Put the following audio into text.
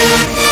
Yeah.